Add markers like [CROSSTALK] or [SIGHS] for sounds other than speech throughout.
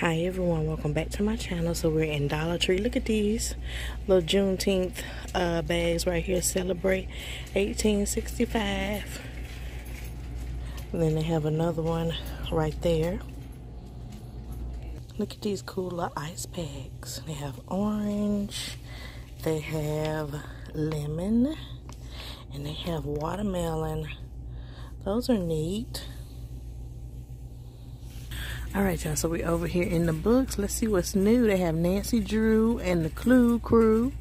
Hi everyone, welcome back to my channel. So we're in Dollar Tree. Look at these little Juneteenth uh, bags right here. Celebrate 1865. And then they have another one right there. Look at these cool little ice bags. They have orange, they have lemon, and they have watermelon. Those are neat. All right, y'all. So we're over here in the books. Let's see what's new. They have Nancy Drew and the Clue Crew.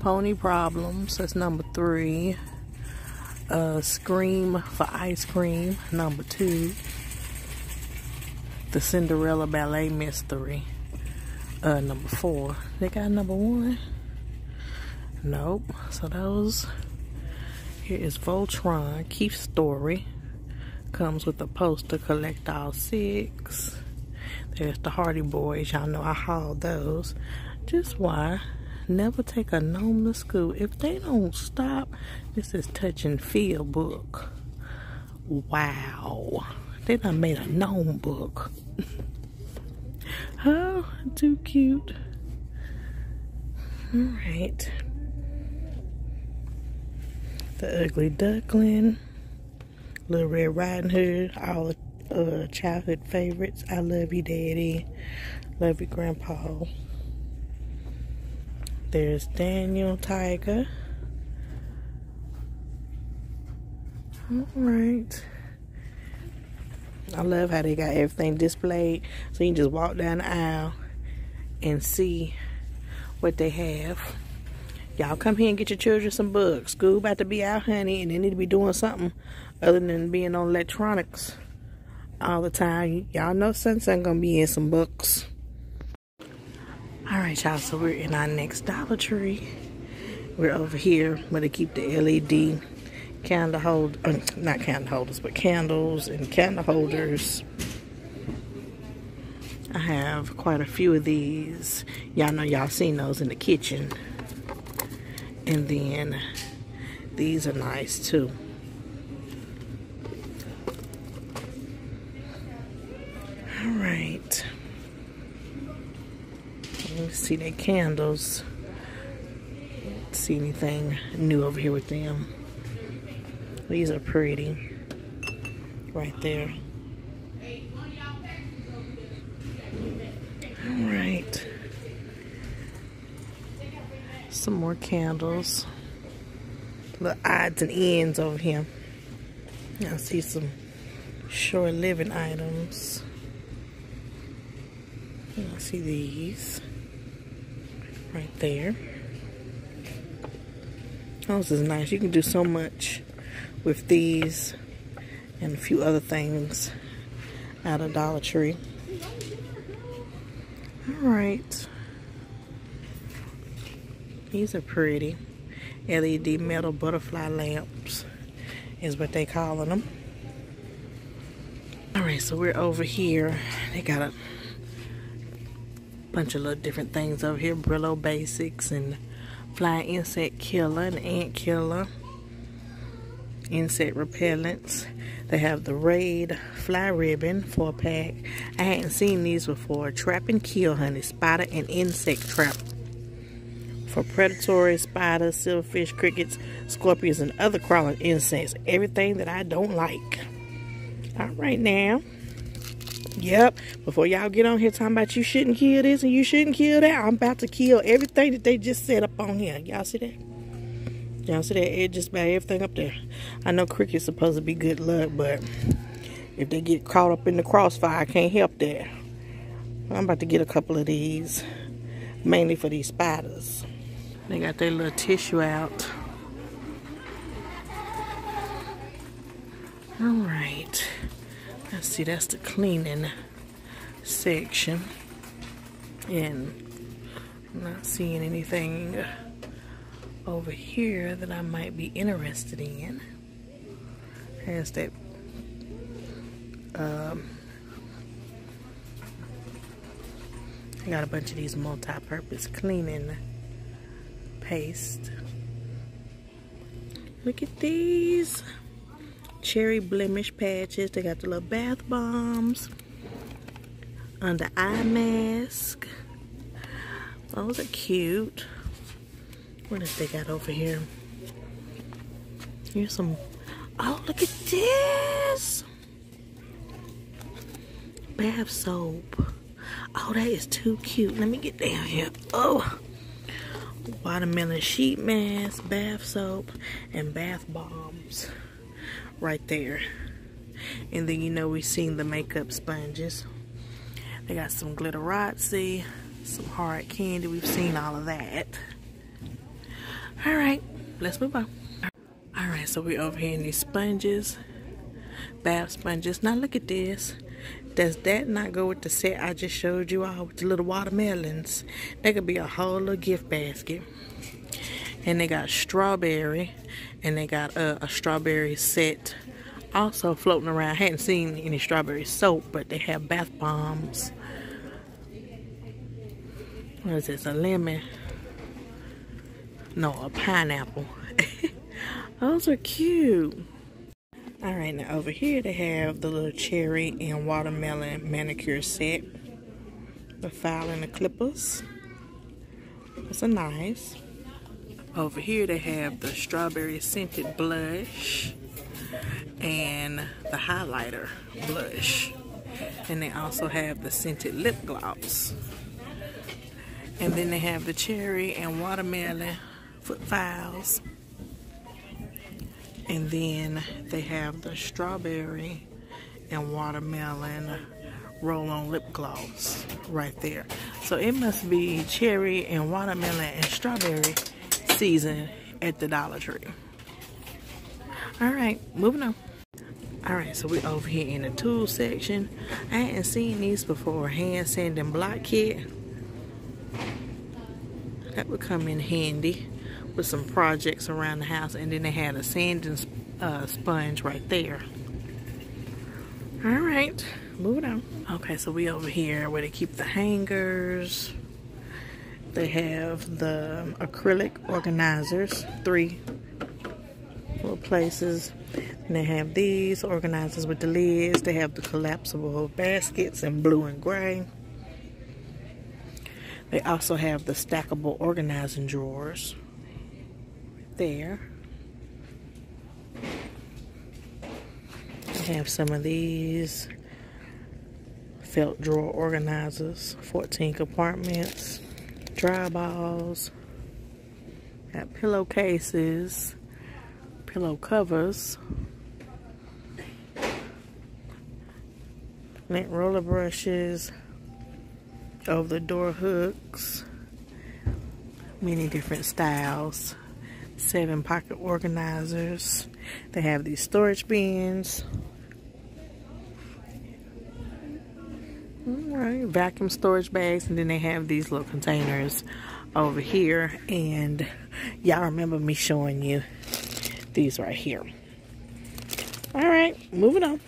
Pony Problems. That's number three. Uh, Scream for Ice Cream. Number two. The Cinderella Ballet Mystery. Uh, number four. They got number one. Nope. So those. Here is Voltron. Keith Story. Comes with a poster. Collect all six. There's the Hardy Boys. Y'all know I hauled those. Just why? Never take a gnome to school. If they don't stop, this is touch and feel book. Wow. They done made a gnome book. [LAUGHS] oh, too cute. Alright. The Ugly Duckling. Little Red Riding Hood. All the uh, childhood favorites. I love you, Daddy. Love you, Grandpa. There's Daniel Tiger. Alright. I love how they got everything displayed. So you can just walk down the aisle and see what they have. Y'all come here and get your children some books. School about to be out, honey, and they need to be doing something other than being on electronics all the time. Y'all know Sunsun gonna be in some books. Alright, y'all, so we're in our next Dollar Tree. We're over here where they keep the LED candle hold uh, not candle holders, but candles and candle holders. I have quite a few of these. Y'all know y'all seen those in the kitchen. And then these are nice too. All right. Let me see their candles. See anything new over here with them. These are pretty. Right there. All right. Some more candles. The odds and ends over here. I see some short living items. I see these right there. Oh, this is nice. You can do so much with these and a few other things out of Dollar Tree. Alright. These are pretty. LED metal butterfly lamps is what they calling them. Alright, so we're over here. They got a bunch of little different things over here. Brillo Basics and Fly Insect Killer and Ant Killer. Insect repellents. They have the Raid Fly Ribbon four pack. I hadn't seen these before. Trap and Kill Honey. Spider and Insect Trap. For predatory spiders, silverfish, crickets, scorpions, and other crawling insects. Everything that I don't like. Alright now. Yep. Before y'all get on here talking about you shouldn't kill this and you shouldn't kill that, I'm about to kill everything that they just set up on here. Y'all see that? Y'all see that? It just about everything up there. I know cricket's supposed to be good luck, but if they get caught up in the crossfire, I can't help that. I'm about to get a couple of these, mainly for these spiders. They got their little tissue out. All right. Let's see, that's the cleaning section. And I'm not seeing anything over here that I might be interested in. Has that um, I got a bunch of these multi-purpose cleaning paste. Look at these cherry blemish patches. They got the little bath bombs. under eye mask. Those are cute. What else they got over here? Here's some. Oh, look at this! Bath soap. Oh, that is too cute. Let me get down here. Oh! Watermelon sheet mask, bath soap, and bath bombs. Right there. And then you know we've seen the makeup sponges. They got some glitterazzi, some hard candy. We've seen all of that. All right, let's move on. All right, so we're over here in these sponges, bath sponges. Now look at this. Does that not go with the set I just showed you all with the little watermelons? That could be a whole little gift basket. And they got strawberry, and they got a, a strawberry set also floating around. I hadn't seen any strawberry soap, but they have bath bombs. What is this? A lemon? No, a pineapple. [LAUGHS] Those are cute. All right, now over here they have the little cherry and watermelon manicure set. The file and the clippers. It's a nice. Over here they have the strawberry scented blush and the highlighter blush. And they also have the scented lip gloss. And then they have the cherry and watermelon foot files. And then they have the strawberry and watermelon roll-on lip gloss right there. So it must be cherry and watermelon and strawberry season at the Dollar Tree. All right, moving on. All right, so we're over here in the tool section. I hadn't seen these before. Hand sanding block kit. That would come in handy with some projects around the house. And then they had a sanding uh, sponge right there. All right, moving on. Okay, so we over here where they keep the hangers. They have the acrylic organizers, three little places. And they have these organizers with the lids. They have the collapsible baskets in blue and gray. They also have the stackable organizing drawers there. They have some of these felt drawer organizers, 14 compartments, dry balls, got pillowcases, pillow covers, lint roller brushes, over the door hooks, many different styles, seven pocket organizers. They have these storage bins. Alright, vacuum storage bags, and then they have these little containers over here. And y'all remember me showing you these right here. Alright, moving on.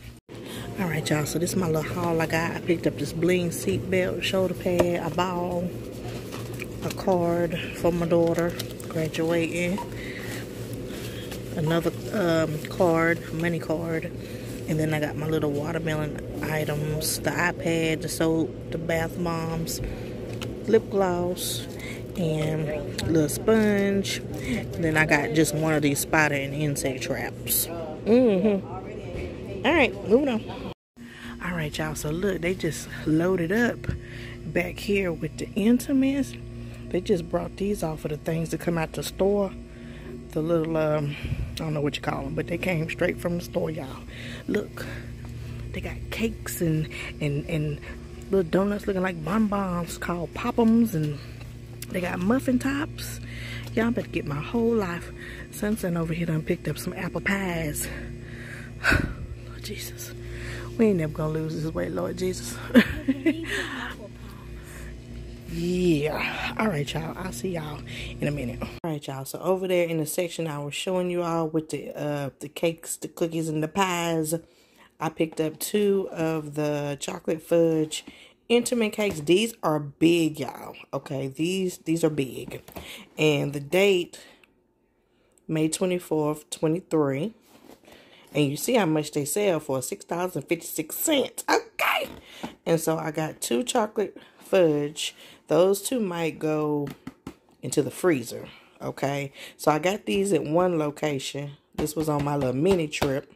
Alright, y'all. So this is my little haul I got. I picked up this bling seat belt, shoulder pad, a ball, a card for my daughter graduating, another um, card, money card, and then I got my little watermelon items, the iPad, the soap, the bath bombs, lip gloss, and little sponge. And then I got just one of these spider and insect traps. Mm-hmm. All right, moving on all right y'all so look they just loaded up back here with the Entenmann's they just brought these off of the things that come out the store the little um i don't know what you call them but they came straight from the store y'all. Look they got cakes and and and little donuts looking like bonbons called pop'ems and they got muffin tops. Y'all better get my whole life. Sunset over here done picked up some apple pies. [SIGHS] Lord jesus. We ain't never gonna lose this weight, Lord Jesus. [LAUGHS] yeah. All right, y'all. I'll see y'all in a minute. All right, y'all. So over there in the section I was showing you all with the uh the cakes, the cookies, and the pies, I picked up two of the chocolate fudge Entenmann cakes. These are big, y'all. Okay, these these are big, and the date May twenty fourth, twenty three. And you see how much they sell for $6.56. Okay. And so I got two chocolate fudge. Those two might go into the freezer. Okay. So I got these at one location. This was on my little mini trip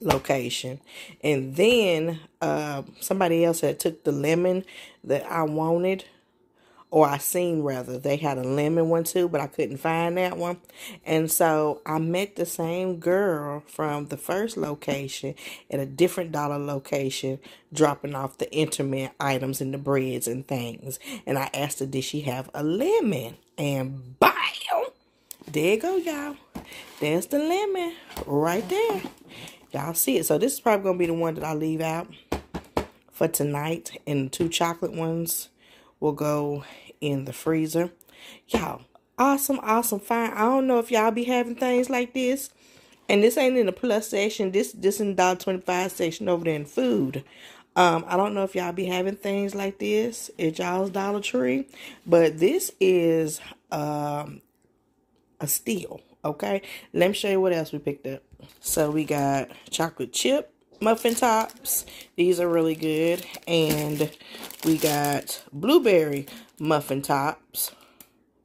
location. And then uh, somebody else had took the lemon that I wanted or I seen rather, they had a lemon one too, but I couldn't find that one. And so I met the same girl from the first location at a different dollar location, dropping off the Entenmann items and the breads and things. And I asked her, did she have a lemon? And bam! There you go, y'all. There's the lemon right there. Y'all see it. So this is probably going to be the one that I leave out for tonight. And two chocolate ones will go in the freezer. Y'all, awesome, awesome, fine. I don't know if y'all be having things like this. And this ain't in the plus section. This this in dollar twenty five section over there in food. Um, I don't know if y'all be having things like this at y'all's Dollar Tree, but this is um a steal. Okay, let me show you what else we picked up. So we got chocolate chip muffin tops. These are really good. And we got blueberry muffin tops.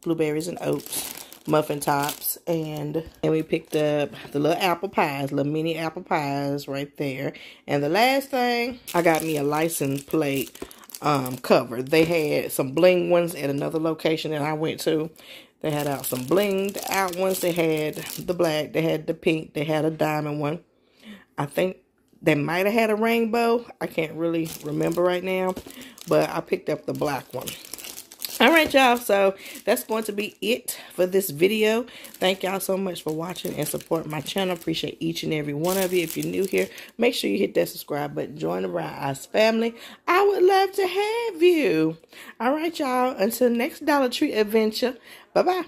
Blueberries and oats muffin tops. And, and we picked up the little apple pies, little mini apple pies right there. And the last thing, I got me a license plate um, cover. They had some bling ones at another location that I went to. They had out some blinged out ones. They had the black, they had the pink, they had a diamond one. I think they might have had a rainbow. I can't really remember right now. But I picked up the black one. All right, y'all. So that's going to be it for this video. Thank y'all so much for watching and supporting my channel. Appreciate each and every one of you. If you're new here, make sure you hit that subscribe button. Join the Brown Eyes family. I would love to have you. All right, y'all. Until next Dollar Tree adventure. Bye-bye.